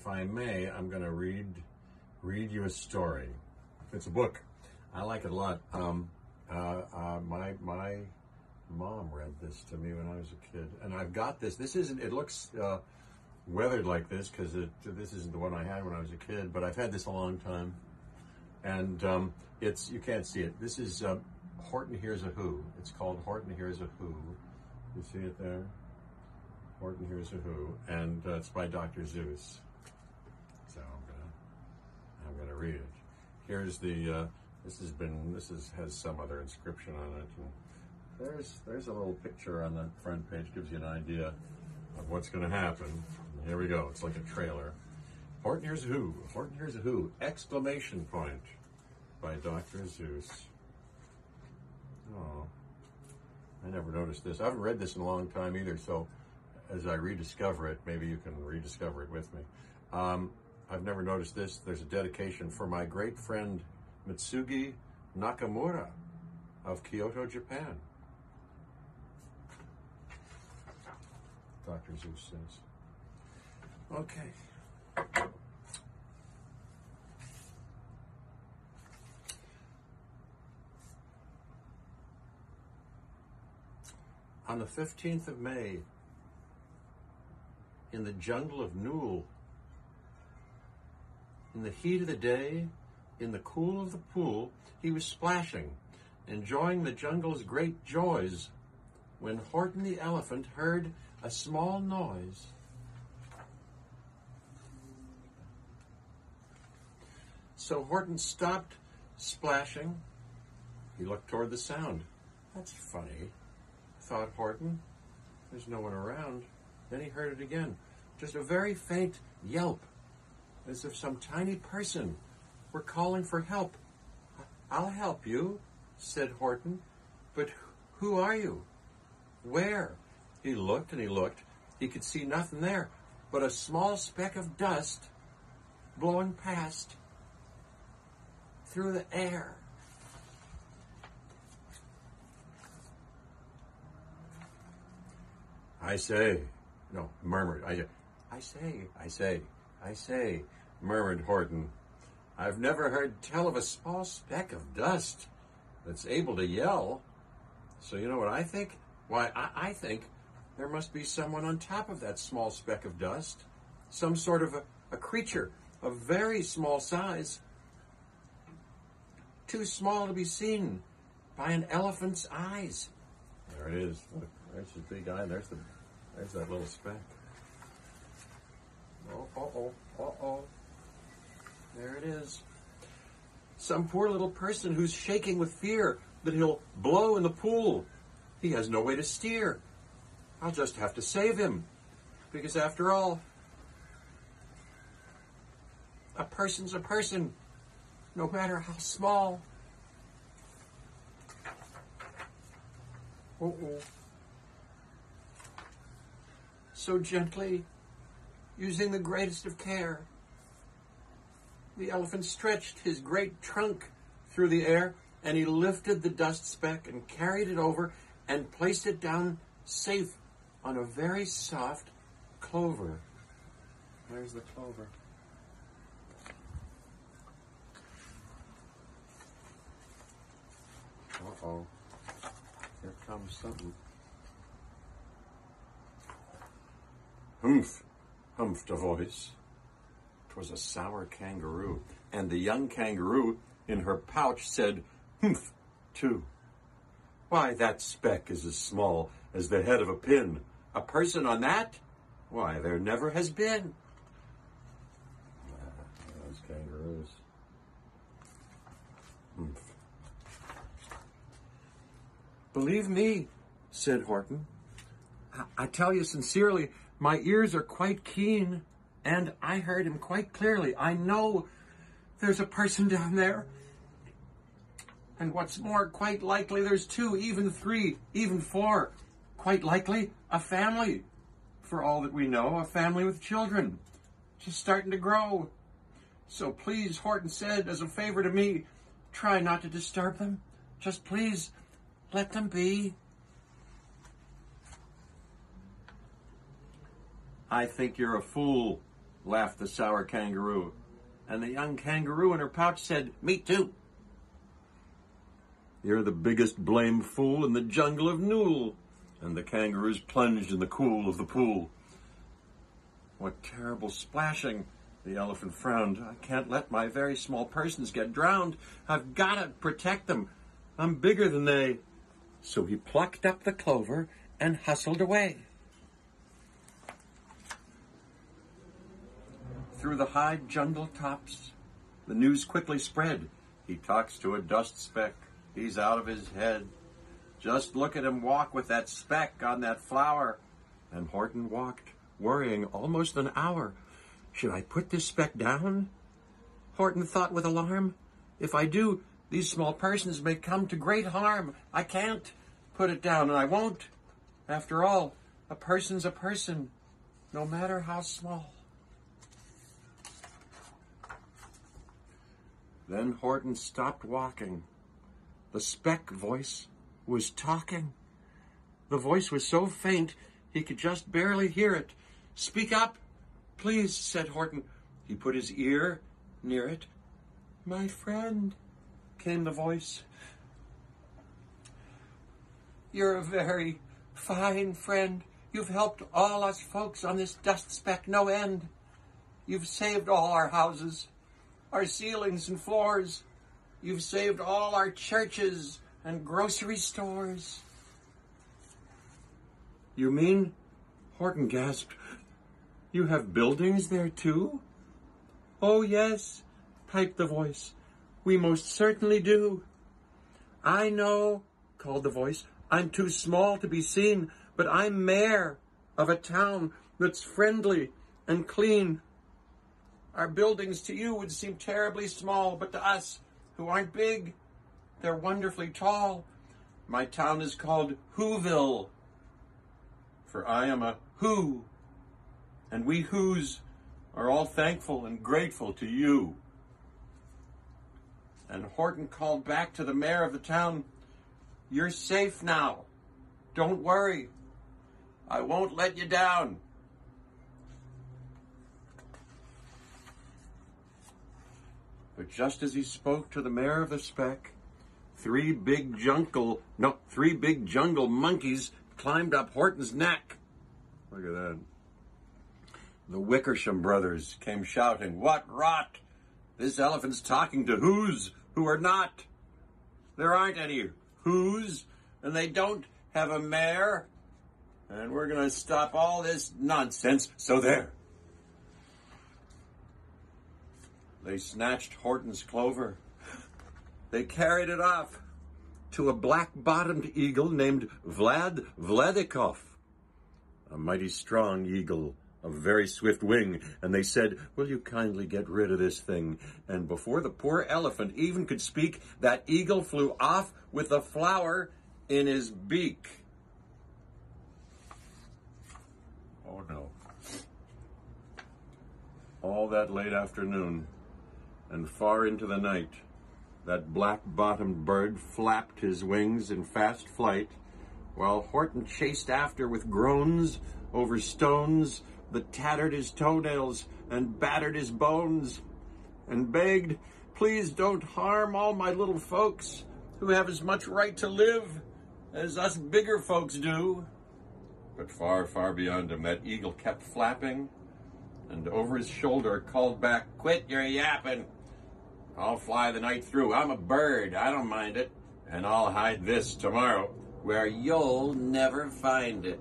if I may, I'm going to read read you a story. It's a book. I like it a lot. Um, uh, uh, my my mom read this to me when I was a kid, and I've got this. This isn't. It looks uh, weathered like this because this isn't the one I had when I was a kid, but I've had this a long time, and um, it's you can't see it. This is uh, Horton Hears a Who. It's called Horton Hears a Who. You see it there? Horton Hears a Who, and uh, it's by Dr. Seuss. I'm gonna read it. Here's the. Uh, this has been. This is has some other inscription on it. And there's there's a little picture on the front page. Gives you an idea of what's going to happen. Here we go. It's like a trailer. A Who. A Who. Exclamation point by Dr. Seuss. Oh, I never noticed this. I haven't read this in a long time either, so as I rediscover it, maybe you can rediscover it with me. Um, I've never noticed this. There's a dedication for my great friend Mitsugi Nakamura of Kyoto, Japan. Dr. Seuss says. Okay. On the 15th of May, in the jungle of Nool. In the heat of the day, in the cool of the pool, he was splashing, enjoying the jungle's great joys, when Horton the elephant heard a small noise. So Horton stopped splashing. He looked toward the sound. That's funny, thought Horton. There's no one around. Then he heard it again, just a very faint yelp, as if some tiny person were calling for help. I'll help you, said Horton, but who are you? Where? He looked and he looked. He could see nothing there but a small speck of dust blowing past through the air. I say, no, murmured. I, I say, I say, I say, murmured Horton. I've never heard tell of a small speck of dust that's able to yell. So you know what I think? Why, I, I think there must be someone on top of that small speck of dust. Some sort of a, a creature of very small size. Too small to be seen by an elephant's eyes. There it is. Look, there's the big eye. There's the there's that little speck. Oh, uh-oh, uh-oh. There it is. Some poor little person who's shaking with fear that he'll blow in the pool. He has no way to steer. I'll just have to save him. Because after all, a person's a person, no matter how small. Uh-oh so gently, using the greatest of care. The elephant stretched his great trunk through the air and he lifted the dust speck and carried it over and placed it down safe on a very soft clover. There's the clover. Uh oh. Here comes something. Humph, humphed a voice. 'Twas a sour kangaroo, and the young kangaroo in her pouch said, humph, too. Why, that speck is as small as the head of a pin. A person on that? Why, there never has been. Ah, those kangaroos. Humph. Believe me, said Horton. I, I tell you sincerely, my ears are quite keen, and I heard him quite clearly. I know there's a person down there. And what's more, quite likely there's two, even three, even four. Quite likely a family. For all that we know, a family with children. Just starting to grow. So please, Horton said, as a favor to me, try not to disturb them. Just please let them be. I think you're a fool, laughed the sour kangaroo. And the young kangaroo in her pouch said, Me too. You're the biggest blame fool in the jungle of Nool. And the kangaroos plunged in the cool of the pool. What terrible splashing! The elephant frowned. I can't let my very small persons get drowned. I've got to protect them. I'm bigger than they. So he plucked up the clover and hustled away. Through the high jungle tops, the news quickly spread. He talks to a dust speck. He's out of his head. Just look at him walk with that speck on that flower. And Horton walked, worrying almost an hour. Should I put this speck down? Horton thought with alarm. If I do, these small persons may come to great harm. I can't put it down, and I won't. After all, a person's a person, no matter how small. Then Horton stopped walking. The speck voice was talking. The voice was so faint he could just barely hear it. Speak up, please, said Horton. He put his ear near it. My friend, came the voice. You're a very fine friend. You've helped all us folks on this dust speck no end. You've saved all our houses our ceilings and floors. You've saved all our churches and grocery stores. You mean? Horton gasped. You have buildings there too? Oh, yes, piped the voice. We most certainly do. I know, called the voice. I'm too small to be seen, but I'm mayor of a town that's friendly and clean. Our buildings to you would seem terribly small, but to us, who aren't big, they're wonderfully tall. My town is called Whoville, for I am a Who, and we Whos are all thankful and grateful to you. And Horton called back to the mayor of the town, You're safe now. Don't worry. I won't let you down. But just as he spoke to the mayor of the speck, three big jungle, no, three big jungle monkeys climbed up Horton's neck. Look at that. The Wickersham brothers came shouting, What rot! This elephant's talking to Whos who are not. There aren't any Whos, and they don't have a mayor. And we're going to stop all this nonsense. So there. They snatched Horton's clover. They carried it off to a black bottomed eagle named Vlad Vladikoff, a mighty strong eagle of very swift wing, and they said, Will you kindly get rid of this thing? And before the poor elephant even could speak, that eagle flew off with a flower in his beak. Oh no. All that late afternoon, and far into the night, that black-bottomed bird flapped his wings in fast flight, while Horton chased after with groans over stones that tattered his toenails and battered his bones, and begged, please don't harm all my little folks who have as much right to live as us bigger folks do. But far, far beyond him, that eagle kept flapping, and over his shoulder called back, quit your yapping. I'll fly the night through. I'm a bird. I don't mind it. And I'll hide this tomorrow where you'll never find it.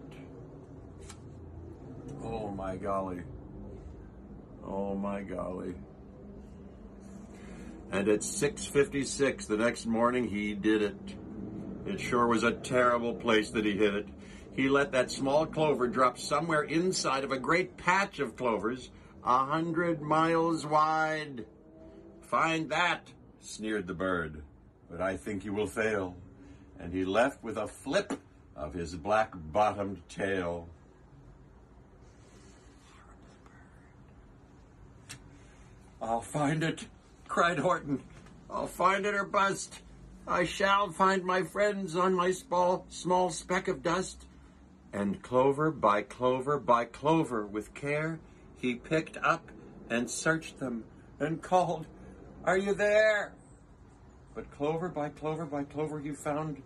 Oh my golly. Oh my golly. And at 6.56 the next morning, he did it. It sure was a terrible place that he hid it. He let that small clover drop somewhere inside of a great patch of clovers, a hundred miles wide. Find that, sneered the bird, but I think you will fail. And he left with a flip of his black bottomed tail. I'll find it, cried Horton. I'll find it or bust. I shall find my friends on my small, small speck of dust. And clover by clover by clover, with care, he picked up and searched them and called, Are you there? But clover by clover by clover, he found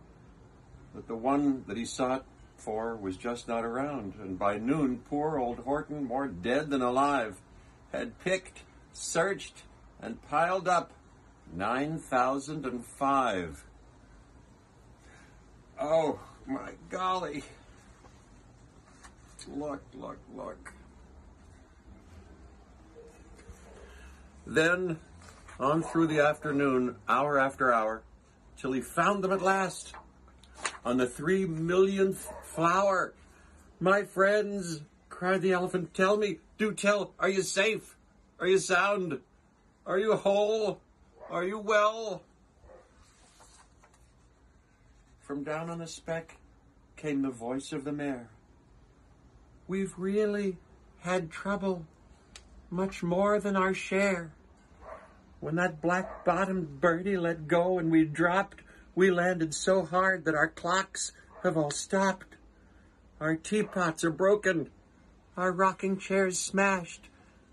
that the one that he sought for was just not around. And by noon, poor old Horton, more dead than alive, had picked, searched, and piled up 9,005. Oh, my golly. Look, look, look. Then, on through the afternoon, hour after hour, till he found them at last, on the three millionth flower. My friends, cried the elephant, tell me, do tell, are you safe? Are you sound? Are you whole? Are you well? From down on the speck came the voice of the mayor. We've really had trouble, much more than our share. When that black bottomed birdie let go and we dropped, we landed so hard that our clocks have all stopped. Our teapots are broken, our rocking chairs smashed,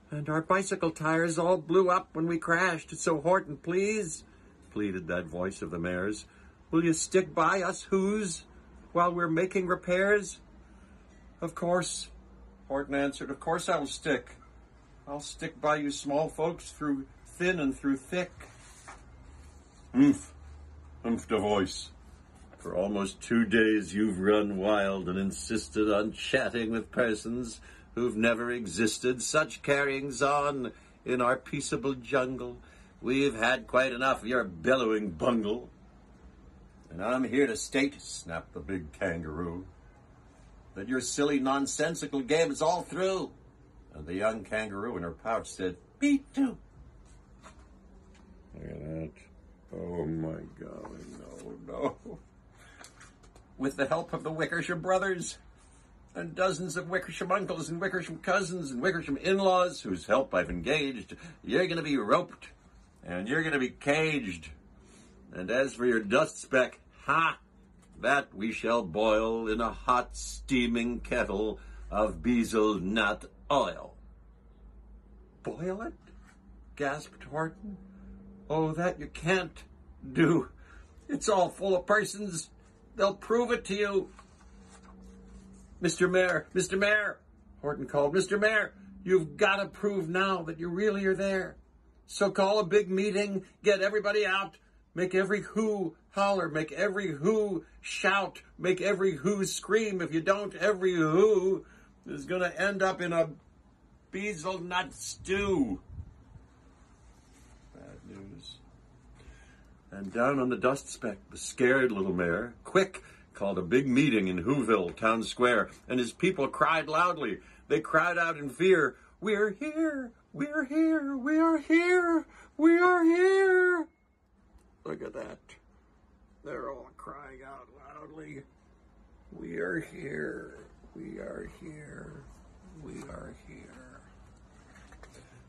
and our bicycle tires all blew up when we crashed. So, Horton, please, pleaded that voice of the mayor's, will you stick by us Whos while we're making repairs? Of course, Horton answered, of course I'll stick. I'll stick by you small folks through thin and through thick. Oomph, oomphed the voice. For almost two days you've run wild and insisted on chatting with persons who've never existed. Such carryings on in our peaceable jungle. We've had quite enough of your bellowing bungle. And I'm here to state, snapped the big kangaroo, that your silly nonsensical game is all through. And the young kangaroo in her pouch said, Me too. Look at that. Oh my golly, no, no. With the help of the Wickersham brothers and dozens of Wickersham uncles and Wickersham cousins and Wickersham in-laws whose help I've engaged, you're going to be roped and you're going to be caged. And as for your dust speck, ha! That we shall boil in a hot steaming kettle of beezle nut oil. Boil it? gasped Horton. Oh, that you can't do. It's all full of persons. They'll prove it to you. Mr. Mayor, Mr. Mayor, Horton called, Mr. Mayor, you've got to prove now that you really are there. So call a big meeting, get everybody out, make every who holler, make every who shout, make every who scream. If you don't, every who is going to end up in a beezle nut stew. Bad news. And down on the dust speck, the scared little mayor, quick, called a big meeting in Whoville town square, and his people cried loudly. They cried out in fear, We're here! We're here! We are here! We are here! Look at that. They're all crying out loudly. We are here. We are here. We are here.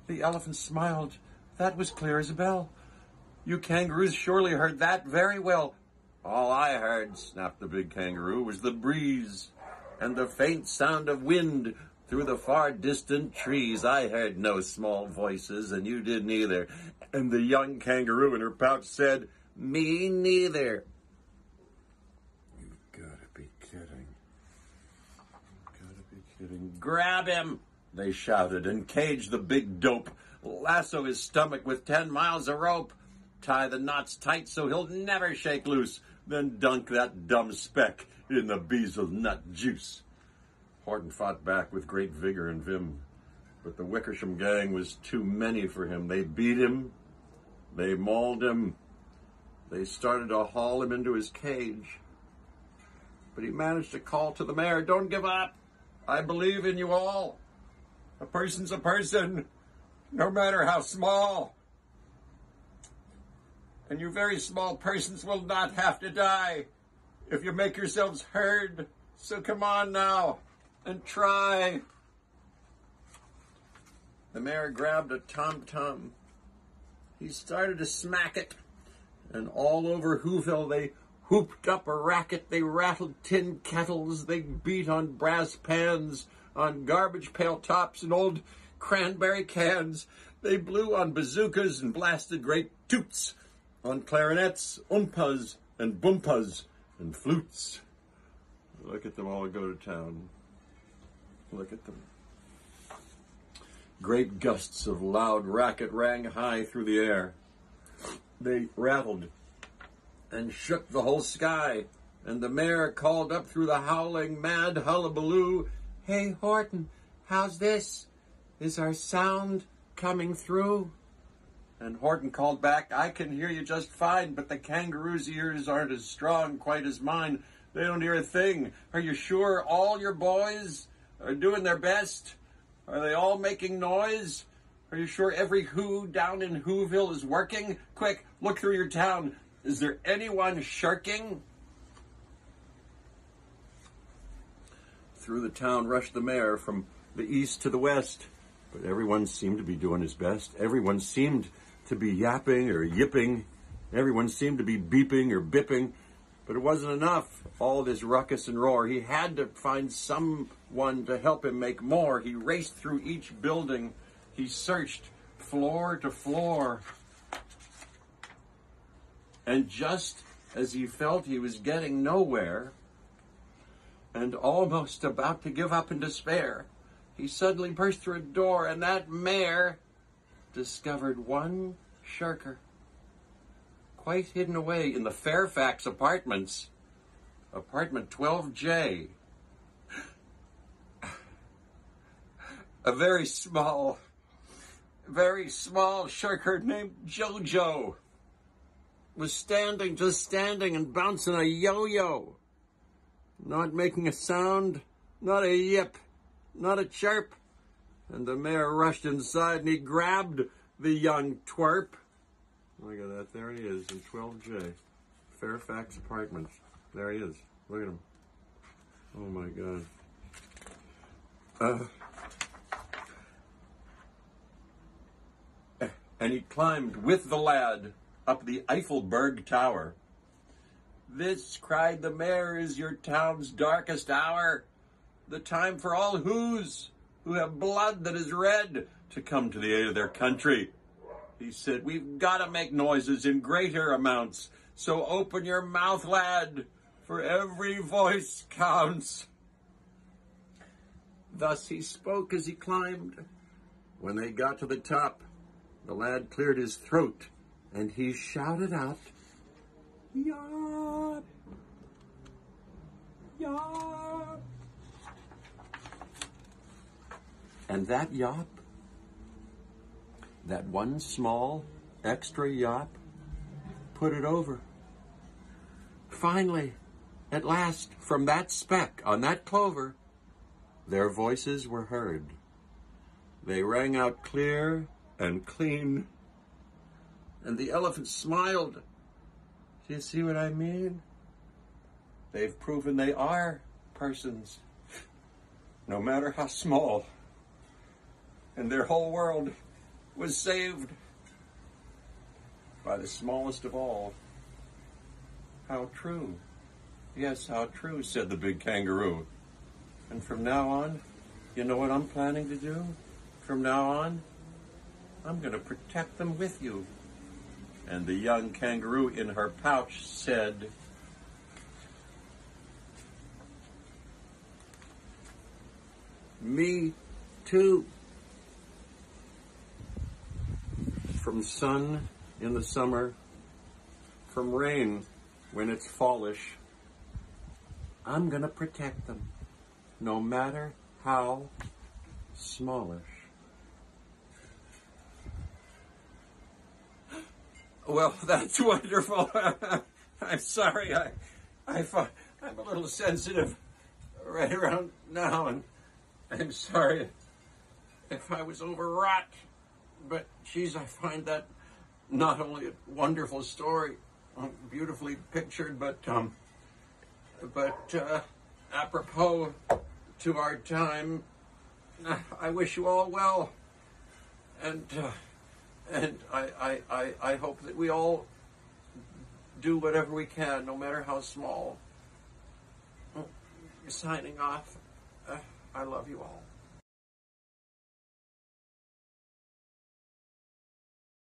The elephant smiled. That was clear as a bell. You kangaroos surely heard that very well. All I heard, snapped the big kangaroo, was the breeze and the faint sound of wind through the far distant trees. I heard no small voices, and you didn't either. And the young kangaroo in her pouch said, Me neither. You've got to be kidding. Got to be kidding. Grab him, they shouted, and cage the big dope. Lasso his stomach with ten miles of rope. Tie the knots tight so he'll never shake loose. Then dunk that dumb speck in the beezle nut juice. Horton fought back with great vigor and vim, but the Wickersham gang was too many for him. They beat him, they mauled him, they started to haul him into his cage. But he managed to call to the mayor, Don't give up! I believe in you all! A person's a person, no matter how small. And you very small persons will not have to die if you make yourselves heard. So come on now and try. The mayor grabbed a tom tom. He started to smack it, and all over Whoville they whooped up a racket. They rattled tin kettles. They beat on brass pans, on garbage pail tops, and old cranberry cans. They blew on bazookas and blasted great toots on clarinets, umpas, and bumpas, and flutes. Look at them all go to town. Look at them. Great gusts of loud racket rang high through the air. They rattled and shook the whole sky, and the mayor called up through the howling, mad hullabaloo, Hey, Horton, how's this? Is our sound coming through? And Horton called back, I can hear you just fine, but the kangaroo's ears aren't as strong quite as mine. They don't hear a thing. Are you sure all your boys are doing their best? Are they all making noise? Are you sure every who down in Whoville is working? Quick, look through your town. Is there anyone shirking? Through the town rushed the mayor from the east to the west, but everyone seemed to be doing his best. Everyone seemed to be yapping or yipping. Everyone seemed to be beeping or bipping, but it wasn't enough. All this ruckus and roar. He had to find someone to help him make more. He raced through each building. He searched floor to floor. And just as he felt he was getting nowhere and almost about to give up in despair, he suddenly burst through a door, and that mayor discovered one shirker quite hidden away in the Fairfax apartments, apartment 12J. A very small, very small shirker named Jojo was standing, just standing and bouncing a yo-yo. Not making a sound, not a yip, not a chirp. And the mayor rushed inside and he grabbed the young twerp. Look at that. There he is in 12J. Fairfax Apartments. There he is. Look at him. Oh my God. Uh, and he climbed with the lad up the Eiffelberg Tower. This, cried the mayor, is your town's darkest hour. The time for all Whos who have blood that is red to come to the aid of their country. He said, We've got to make noises in greater amounts. So open your mouth, lad, for every voice counts. Thus he spoke as he climbed. When they got to the top, the lad cleared his throat and he shouted out, Yop! Yop! And that yop, that one small extra yop, put it over. Finally, at last, from that speck on that clover, their voices were heard. They rang out clear and clean and the elephant smiled. Do you see what I mean? They've proven they are persons, no matter how small. And their whole world was saved by the smallest of all. How true. Yes, how true, said the big kangaroo. And from now on, you know what I'm planning to do? From now on, I'm going to protect them with you. And the young kangaroo in her pouch said, Me too. From sun in the summer, from rain when it's fallish, I'm going to protect them, no matter how smallish. Well, that's wonderful. I'm sorry. I, I, I'm a little sensitive right around now, and I'm sorry if I was overwrought. But, geez, I find that not only a wonderful story, um, beautifully pictured, but um, but uh, apropos to our time, I wish you all well, and. Uh, and I, I, I, I hope that we all do whatever we can, no matter how small. Signing off. Uh, I love you all.